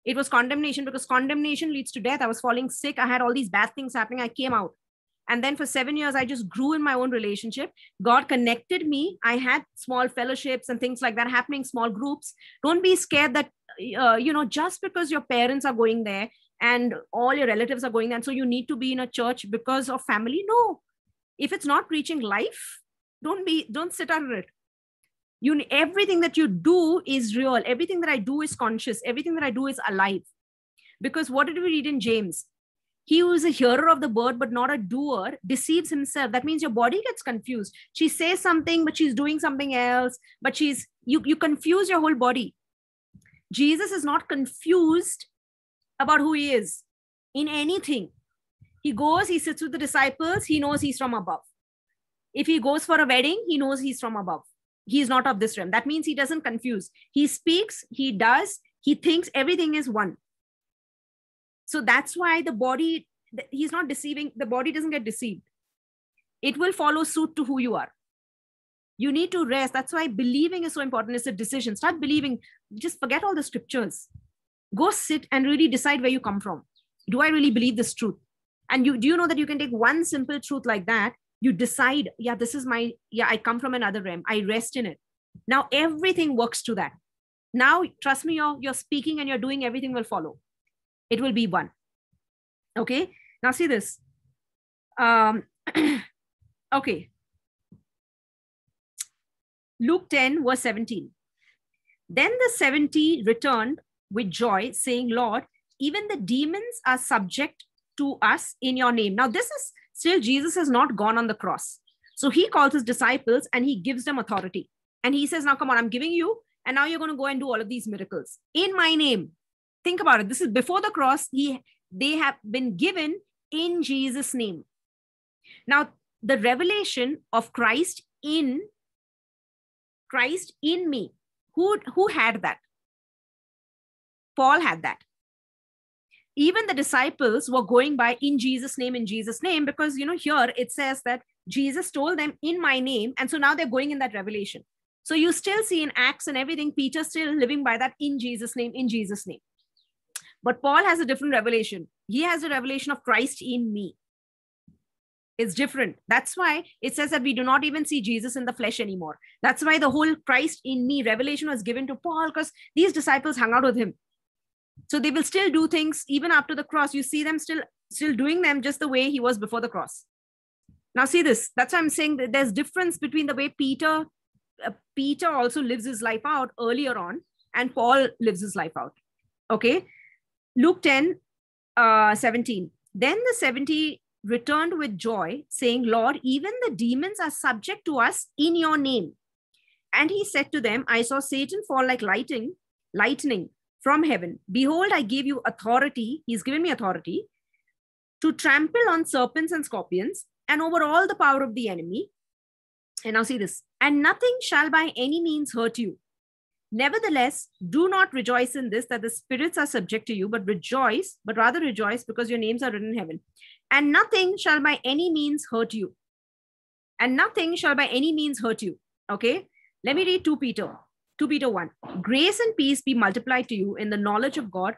it was condemnation because condemnation leads to death. I was falling sick. I had all these bad things happening. I came out. And then for seven years i just grew in my own relationship. God connected me. I had small fellowships and things like that happening small groups. Don't be scared that uh, you know just because your parents are going there and all your relatives are going there and so you need to be in a church because of family no. If it's not preaching life don't be don't sit under it you know everything that you do is real. Everything that i do is conscious. Everything that i do is alive. Because what did we read in james? He who is a hearer of the word but not a doer deceives himself. That means your body gets confused. She says something but she's doing something else. But she's you you confuse your whole body. Jesus is not confused about who he is in anything. He goes, he sits with the disciples, he knows he's from above. If he goes for a wedding, he knows he's from above. He's not of this realm. That means he doesn't confuse. He speaks, he does, he thinks everything is one. So that's why the body, he's not deceiving, the body doesn't get deceived. It will follow suit to who you are you need to rest that's why believing is so important it's a decision start believing just forget all the scriptures go sit and really decide where you come from do i really believe this truth and you do you know that you can take one simple truth like that you decide yeah this is my yeah i come from another realm. I rest in it. Now everything works to that. Now trust me you're, you're speaking and you're doing everything will follow. It will be one. Okay? Now see this. Um *clears throat* okay. Luke 10, verse 17. Then the 70 returned with joy, saying, Lord, even the demons are subject to us in your name. Now, this is still Jesus has not gone on the cross. So he calls his disciples and he gives them authority. And he says, Now come on, I'm giving you, and now you're going to go and do all of these miracles in my name. Think about it. This is before the cross. He they have been given in Jesus' name. Now, the revelation of Christ in Christ in me. Who, who had that? Paul had that. Even the disciples were going by in Jesus' name, in Jesus' name, because, you know, here it says that Jesus told them in my name. And so now they're going in that revelation. So you still see in Acts and everything, Peter still living by that in Jesus' name, in Jesus' name. But Paul has a different revelation. He has a revelation of Christ in me. It's different. That's why it says that we do not even see Jesus in the flesh anymore. That's why the whole Christ in me revelation was given to Paul because these disciples hung out with him. So they will still do things even after the cross. You see them still still doing them just the way he was before the cross. Now see this. That's why I'm saying that there's difference between the way Peter uh, Peter also lives his life out earlier on, and Paul lives his life out. Okay, Luke 10, uh, 17. Then the 70 returned with joy, saying, Lord, even the demons are subject to us in your name. And he said to them, I saw Satan fall like lightning, lightning from heaven. Behold, I give you authority. He's given me authority to trample on serpents and scorpions and over all the power of the enemy. And now see this, and nothing shall by any means hurt you. Nevertheless, do not rejoice in this that the spirits are subject to you, but rejoice, but rather rejoice because your names are written in heaven. And nothing shall by any means hurt you. And nothing shall by any means hurt you. Okay. Let me read 2 Peter. 2 Peter 1. Grace and peace be multiplied to you in the knowledge of God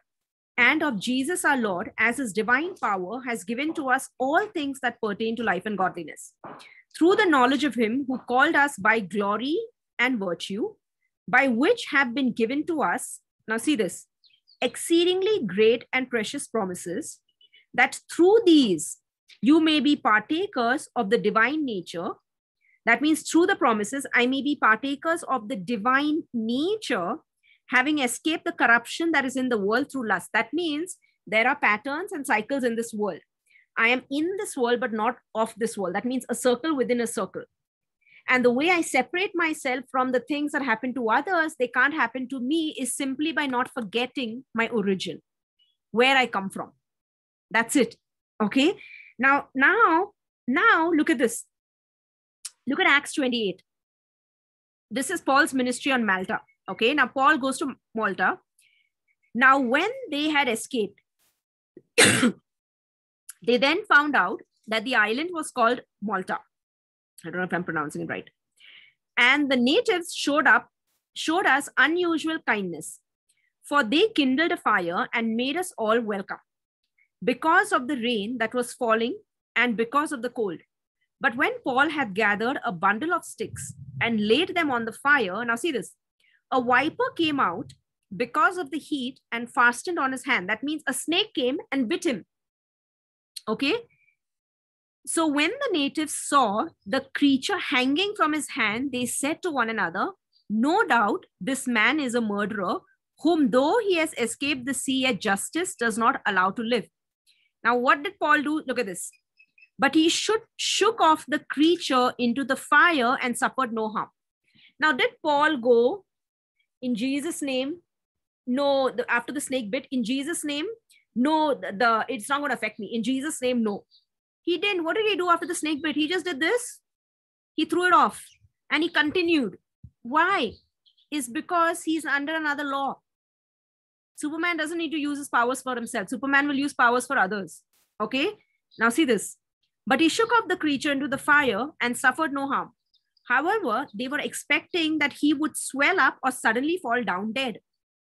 and of Jesus our Lord, as his divine power has given to us all things that pertain to life and godliness. Through the knowledge of him who called us by glory and virtue, by which have been given to us, now see this, exceedingly great and precious promises, that through these you may be partakers of the divine nature. That means through the promises, I may be partakers of the divine nature, having escaped the corruption that is in the world through lust. That means there are patterns and cycles in this world. I am in this world, but not of this world. That means a circle within a circle. And the way I separate myself from the things that happen to others, they can't happen to me, is simply by not forgetting my origin, where I come from. That's it. Okay. Now, now, now look at this. Look at Acts 28. This is Paul's ministry on Malta. Okay. Now, Paul goes to Malta. Now, when they had escaped, *coughs* they then found out that the island was called Malta. I don't know if I'm pronouncing it right. And the natives showed up, showed us unusual kindness, for they kindled a fire and made us all welcome because of the rain that was falling and because of the cold. But when Paul had gathered a bundle of sticks and laid them on the fire, now see this, a viper came out because of the heat and fastened on his hand. That means a snake came and bit him. Okay. So when the natives saw the creature hanging from his hand, they said to one another, No doubt this man is a murderer, whom though he has escaped the sea, yet justice does not allow to live. Now, what did Paul do? Look at this. But he should, shook off the creature into the fire and suffered no harm. Now, did Paul go in Jesus' name? No, the, after the snake bit, in Jesus' name? No, the, the it's not going to affect me. In Jesus' name, no. He didn't. What did he do after the snake bit? He just did this. He threw it off and he continued. Why? Is because he's under another law. Superman doesn't need to use his powers for himself. Superman will use powers for others. Okay? Now see this. But he shook off the creature into the fire and suffered no harm. However, they were expecting that he would swell up or suddenly fall down dead.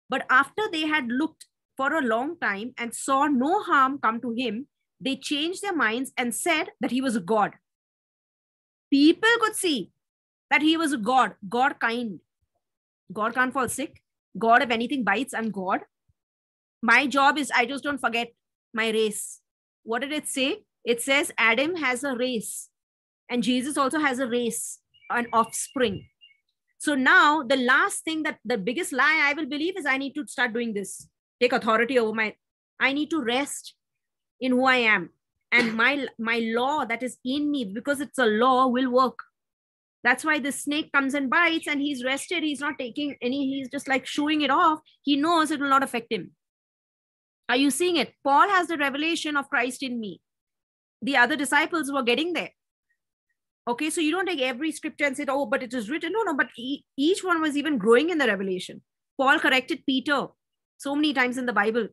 But after they had looked for a long time and saw no harm come to him, they changed their minds and said that he was a god. People could see that he was a god, God kind. God can't fall sick. God, if anything bites, I'm God. My job is I just don't forget my race. What did it say? It says Adam has a race, and Jesus also has a race, an offspring. So now the last thing that the biggest lie I will believe is I need to start doing this, take authority over my, I need to rest in who I am. And my my law that is in me, because it's a law, will work. That's why the snake comes and bites and he's rested. He's not taking any, he's just like shooing it off. He knows it will not affect him. Are you seeing it? Paul has the revelation of Christ in me. The other disciples were getting there. Okay, so you don't take every scripture and say, oh, but it is written. No, no, but he, each one was even growing in the revelation. Paul corrected Peter so many times in the Bible.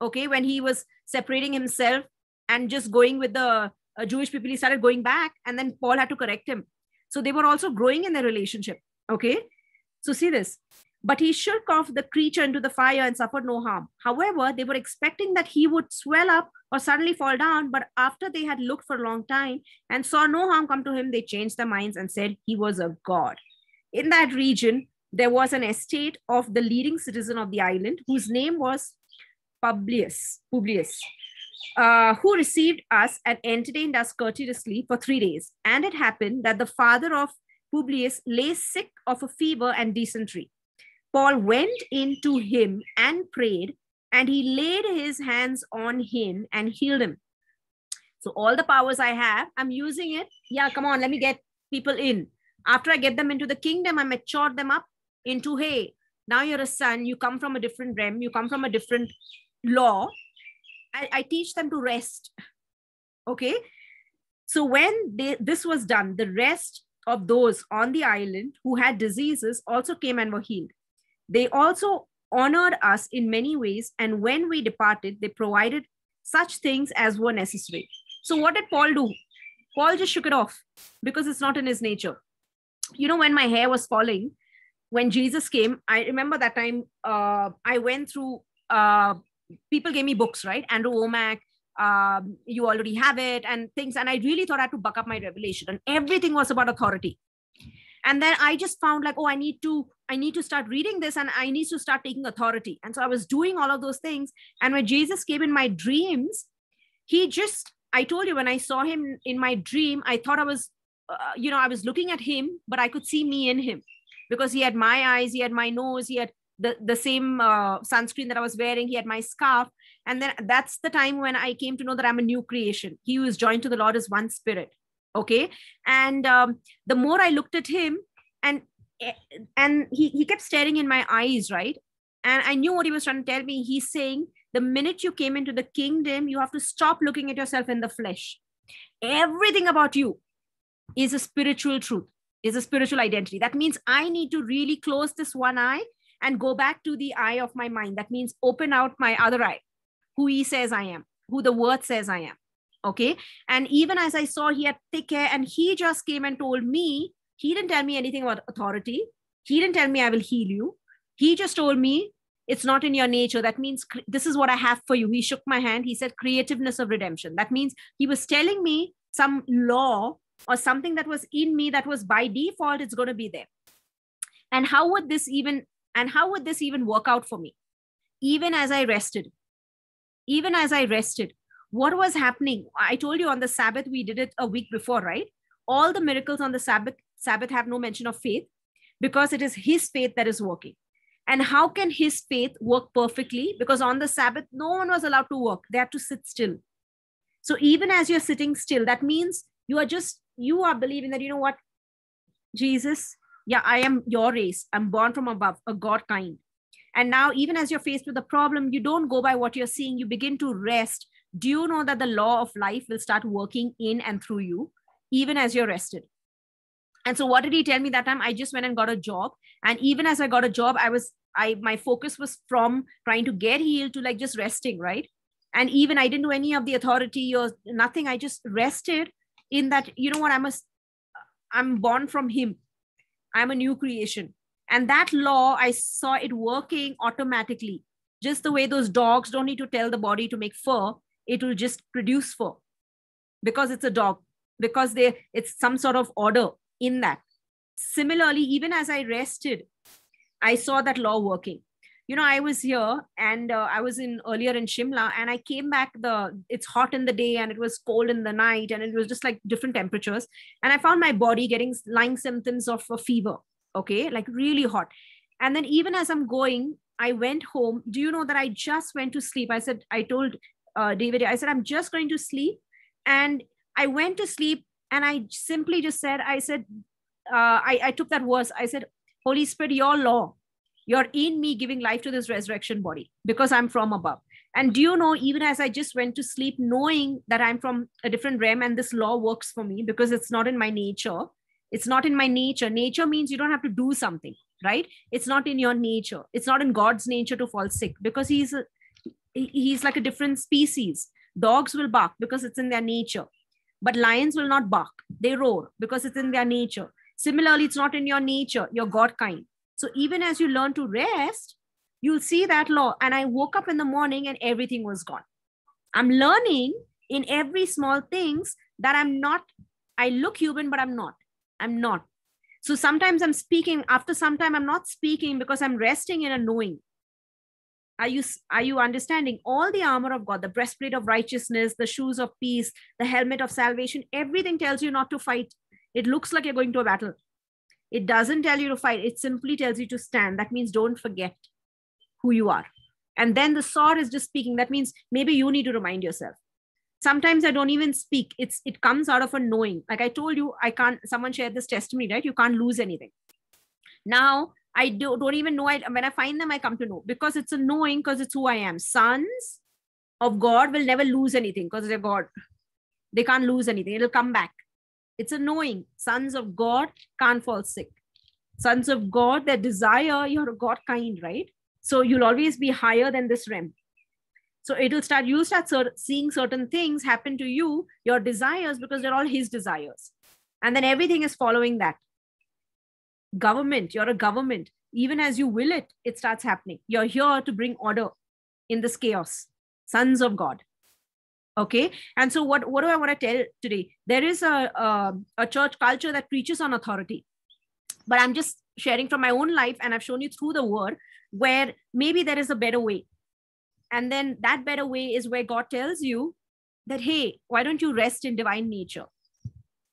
Okay, when he was separating himself and just going with the uh, Jewish people, he started going back, and then Paul had to correct him. So they were also growing in their relationship. Okay, so see this. But he shook off the creature into the fire and suffered no harm. However, they were expecting that he would swell up or suddenly fall down. But after they had looked for a long time and saw no harm come to him, they changed their minds and said he was a god. In that region, there was an estate of the leading citizen of the island, whose name was Publius, Publius, uh, who received us and entertained us courteously for three days. And it happened that the father of Publius lay sick of a fever and dysentery. Paul went in to him and prayed, and he laid his hands on him and healed him. So, all the powers I have, I'm using it. Yeah, come on, let me get people in. After I get them into the kingdom, I mature them up into, hey, now you're a son, you come from a different realm, you come from a different law. I, I teach them to rest. Okay. So, when they, this was done, the rest of those on the island who had diseases also came and were healed. They also honored us in many ways, and when we departed, they provided such things as were necessary. So, what did Paul do? Paul just shook it off because it's not in his nature. You know, when my hair was falling, when Jesus came, I remember that time uh, I went through, uh, people gave me books, right? Andrew Wommack, um, you already have it, and things. And I really thought I had to buck up my revelation, and everything was about authority. And then I just found like, oh, I need to, I need to start reading this, and I need to start taking authority. And so I was doing all of those things. And when Jesus came in my dreams, he just I told you when I saw him in my dream, I thought I was, uh, you know, I was looking at him, but I could see me in him because he had my eyes, he had my nose, he had the, the same uh, sunscreen that I was wearing, he had my scarf. And then that's the time when I came to know that I'm a new creation. He who is joined to the Lord is one spirit. Okay. And um, the more I looked at him, and and he, he kept staring in my eyes, right? And I knew what he was trying to tell me. He's saying, the minute you came into the kingdom, you have to stop looking at yourself in the flesh. Everything about you is a spiritual truth, is a spiritual identity. That means I need to really close this one eye and go back to the eye of my mind. That means open out my other eye, who he says I am, who the word says I am. Okay. And even as I saw, he had thick hair and he just came and told me, he didn't tell me anything about authority. He didn't tell me I will heal you. He just told me it's not in your nature that means this is what i have for you he shook my hand he said creativeness of redemption that means he was telling me some law or something that was in me that was by default it's going to be there and how would this even and how would this even work out for me even as i rested even as i rested what was happening i told you on the sabbath we did it a week before right all the miracles on the sabbath sabbath have no mention of faith because it is his faith that is working and how can his faith work perfectly? Because on the Sabbath, no one was allowed to work, they had to sit still. So even as you're sitting still, that means you are just, you are believing that, you know what, Jesus, yeah, I am your race. I'm born from above, a God kind. And now, even as you're faced with a problem, you don't go by what you're seeing, you begin to rest. Do you know that the law of life will start working in and through you, even as you're rested? And so, what did he tell me that time? I just went and got a job. And even as I got a job, I was I my focus was from trying to get healed to like just resting, right? And even I didn't do any of the authority or nothing. I just rested in that, you know what, I'm a I'm born from him. I'm a new creation. And that law, I saw it working automatically. Just the way those dogs don't need to tell the body to make fur, it will just produce fur because it's a dog, because they it's some sort of order in that. Similarly, even as I rested, I saw that law working. You know, I was here and uh, I was in earlier in Shimla and I came back the it's hot in the day and it was cold in the night and it was just like different temperatures and I found my body getting lying symptoms of a fever, okay, like really hot. And then even as I'm going, I went home. Do you know that I just went to sleep? I said, I told uh, David, I said, I'm just going to sleep. And I went to sleep and I simply just said, I said, uh, I, I took that verse. I said, Holy Spirit, your law, you're in me giving life to this resurrection body because I'm from above. And do you know, even as I just went to sleep, knowing that I'm from a different realm and this law works for me because it's not in my nature. It's not in my nature. Nature means you don't have to do something, right? It's not in your nature. It's not in God's nature to fall sick because he's he's like a different species. Dogs will bark because it's in their nature, but lions will not bark. They roar because it's in their nature. Similarly, it's not in your nature, you're God kind. So even as you learn to rest, you'll see that law. And I woke up in the morning and everything was gone. I'm learning in every small things that I'm not, I look human, but I'm not. I'm not. So sometimes I'm speaking, after some time, I'm not speaking because I'm resting in a knowing. Are you are you understanding? All the armor of god the breastplate of righteousness the shoes of peace the helmet of salvation everything tells you not to fight. It looks like you're going to a battle. It doesn't tell you to fight. It simply tells you to stand. That means don't forget who you are. And then the sword is just speaking. That means maybe you need to remind yourself. Sometimes i don't even speak. It's it comes out of a knowing. Like i told you i can't someone shared this testimony right? You can't lose anything. Now I do, don't even know. I, when I find them, I come to know because it's a knowing because it's who I am. Sons of God will never lose anything because they're God. They can't lose anything. It'll come back. It's a knowing. Sons of God can't fall sick. Sons of God, their desire, you're God kind, right? So you'll always be higher than this realm. So it'll start, you start seeing certain things happen to you, your desires, because they're all his desires. And then everything is following that government you're a government. Even as you will it it starts happening. You're here to bring order in this chaos. Sons of god. Okay? And so what what do i want to tell today? There is a, a, a church culture that preaches on authority. But i'm just sharing from my own life and i've shown you through the word where maybe there is a better way. And then that better way is where god tells you that hey why don't you rest in divine nature?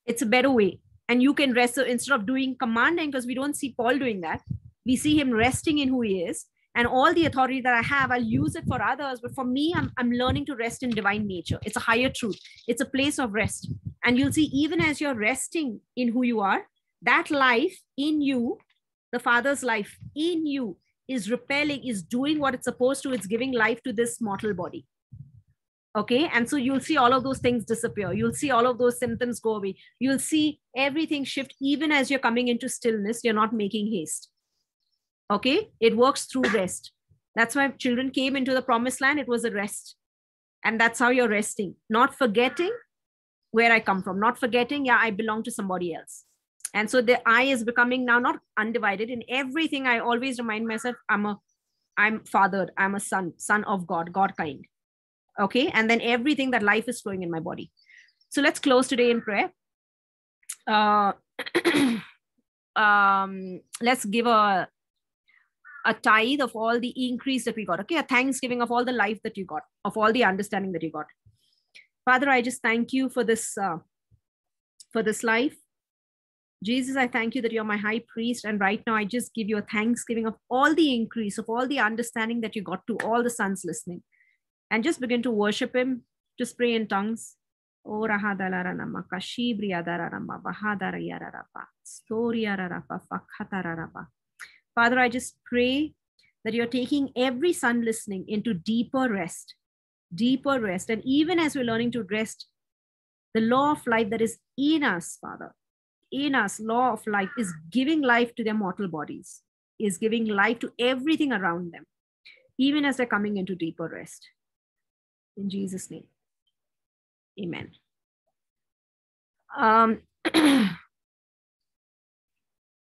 It's a better way and you can rest so instead of doing commanding because we don't see paul doing that. We see him resting in who he is. And all the authority that i have i'll use it for others. But for me i'm, I'm learning to rest in divine nature. It's a higher truth. It's a place of rest. And you'll see even as you're resting in who you are that life in you the father's life in you is repelling is doing what it's supposed to. It's giving life to this mortal body okay? And so you'll see all of those things disappear. You'll see all of those symptoms go away. You'll see everything shift even as you're coming into stillness you're not making haste. Okay? It works through rest. That's why children came into the promised land. It was a rest. And that's how you're resting. Not forgetting where i come from. Not forgetting yeah i belong to somebody else. And so the i is becoming now not undivided. In everything i always remind myself i'm a i'm fathered. I'm a son son of god god kind okay? And then everything that life is flowing in my body. So let's close today in prayer. Uh, *clears throat* um, let's give a a tithe of all the increase that we got okay? A thanksgiving of all the life that you got of all the understanding that you got. Father i just thank you for this uh, for this life. Jesus i thank you that you're my high priest. And right now i just give you a thanksgiving of all the increase of all the understanding that you got to all the sons listening and just begin to worship Him. Just pray in tongues. Oh, Father, I just pray that you're taking every son listening into deeper rest, deeper rest. And even as we're learning to rest, the law of life that is in us, Father, in us, law of life is giving life to their mortal bodies, is giving life to everything around them, even as they're coming into deeper rest. In Jesus' name, amen. Um, *clears throat*